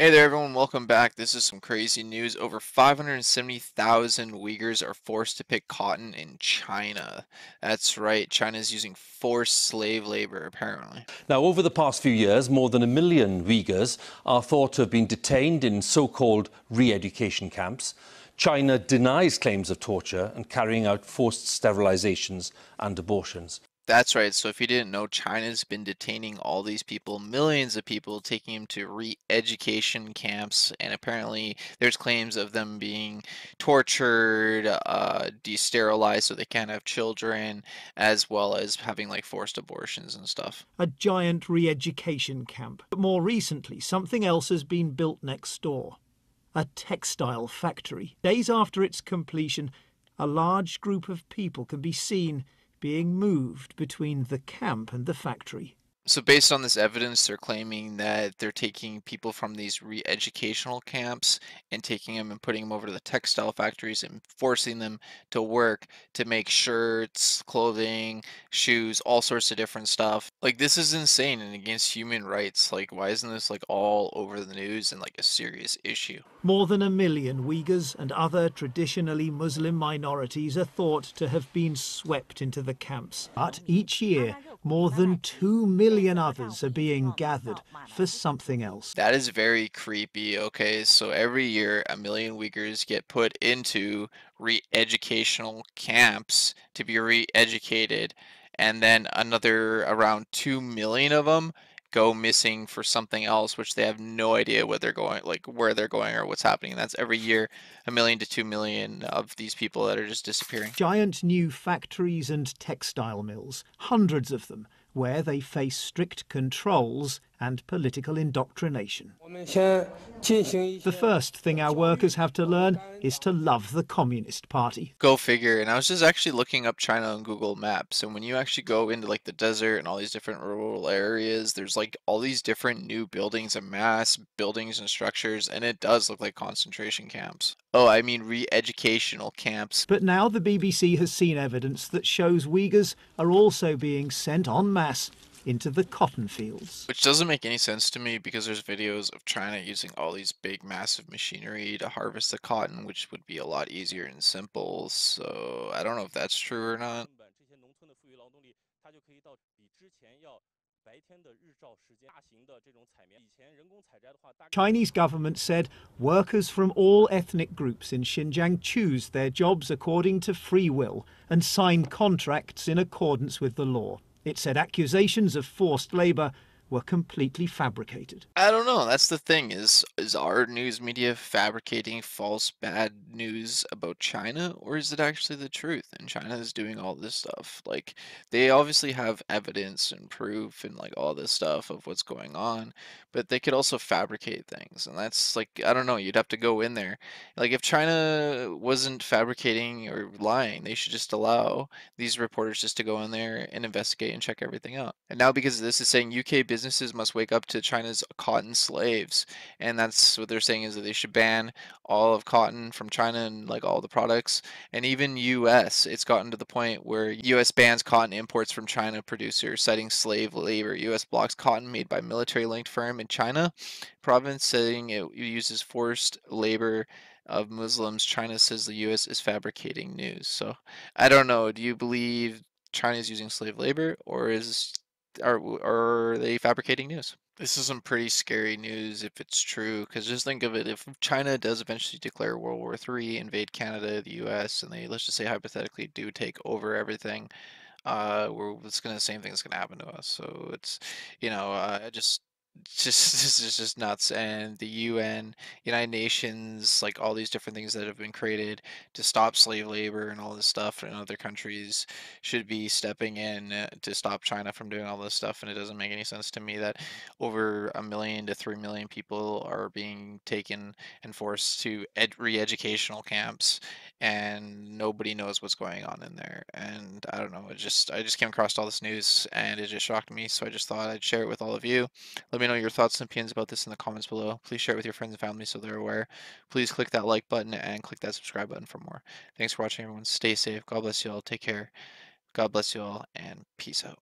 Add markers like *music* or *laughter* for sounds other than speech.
Hey there everyone, welcome back. This is some crazy news. Over 570,000 Uyghurs are forced to pick cotton in China. That's right, China is using forced slave labor apparently. Now, over the past few years, more than a million Uyghurs are thought to have been detained in so-called re-education camps. China denies claims of torture and carrying out forced sterilizations and abortions. That's right. So if you didn't know, China's been detaining all these people, millions of people, taking them to re-education camps, and apparently there's claims of them being tortured, uh, desterilized so they can't have children, as well as having like forced abortions and stuff. A giant re-education camp. But more recently, something else has been built next door. A textile factory. Days after its completion, a large group of people can be seen being moved between the camp and the factory. So based on this evidence, they're claiming that they're taking people from these re-educational camps and taking them and putting them over to the textile factories and forcing them to work to make shirts, clothing, shoes, all sorts of different stuff. Like this is insane and against human rights. Like why isn't this like all over the news and like a serious issue? More than a million Uyghurs and other traditionally Muslim minorities are thought to have been swept into the camps. But each year, more than two million others are being gathered for something else. That is very creepy. Okay, so every year a million Uyghurs get put into re-educational camps to be re-educated, and then another around 2 million of them go missing for something else, which they have no idea where they're going, like where they're going or what's happening. That's every year a million to two million of these people that are just disappearing. Giant new factories and textile mills, hundreds of them, where they face strict controls and political indoctrination. The first thing our workers have to learn is to love the Communist Party. Go figure. And I was just actually looking up China on Google Maps. And when you actually go into like the desert and all these different rural areas, there's like all these different new buildings and mass buildings and structures. And it does look like concentration camps. Oh, I mean re-educational camps. But now the BBC has seen evidence that shows Uyghurs are also being sent en masse into the cotton fields. Which doesn't make any sense to me because there's videos of China using all these big massive machinery to harvest the cotton, which would be a lot easier and simple. So I don't know if that's true or not. Chinese government said workers from all ethnic groups in Xinjiang choose their jobs according to free will and sign contracts in accordance with the law. It said accusations of forced labour were completely fabricated. I don't know. That's the thing. Is is our news media fabricating false bad news about China or is it actually the truth? And China is doing all this stuff. Like they obviously have evidence and proof and like all this stuff of what's going on, but they could also fabricate things. And that's like I don't know, you'd have to go in there. Like if China wasn't fabricating or lying, they should just allow these reporters just to go in there and investigate and check everything out. And now because this is saying UK business businesses must wake up to China's cotton slaves. And that's what they're saying is that they should ban all of cotton from China and like all the products. And even US, it's gotten to the point where US bans cotton imports from China producers, citing slave labor. US blocks cotton made by military linked firm in China province, saying it uses forced labor of Muslims. China says the US is fabricating news. So I don't know. Do you believe China is using slave labor or is are are they fabricating news? This is some pretty scary news if it's true. Because just think of it: if China does eventually declare World War III, invade Canada, the U.S., and they let's just say hypothetically do take over everything, uh, we're it's gonna the same thing that's gonna happen to us. So it's you know, uh, just just *laughs* this is just nuts and the UN United Nations like all these different things that have been created to stop slave labor and all this stuff in other countries should be stepping in uh, to stop China from doing all this stuff and it doesn't make any sense to me that over a million to 3 million people are being taken and forced to ed- re-educational camps and nobody knows what's going on in there and I don't know it just I just came across all this news and it just shocked me so I just thought I'd share it with all of you let me know your thoughts and opinions about this in the comments below. Please share it with your friends and family so they're aware. Please click that like button and click that subscribe button for more. Thanks for watching, everyone. Stay safe. God bless you all. Take care. God bless you all, and peace out.